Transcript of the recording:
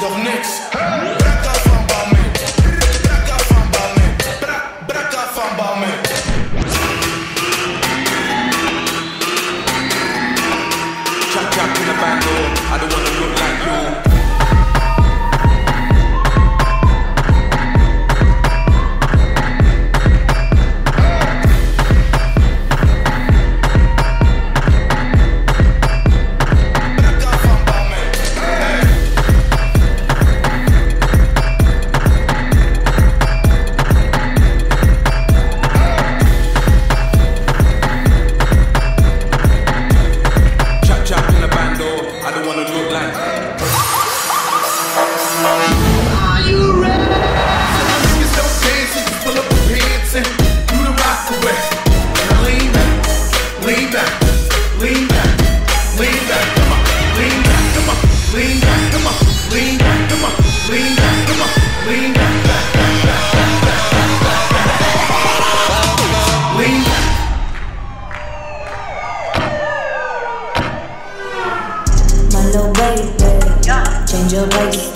doch nix. Braca van Balmain, Braca van Balmain, Braca van Balmain. Chop chop in the back door, I don't wanna look like you. your lights.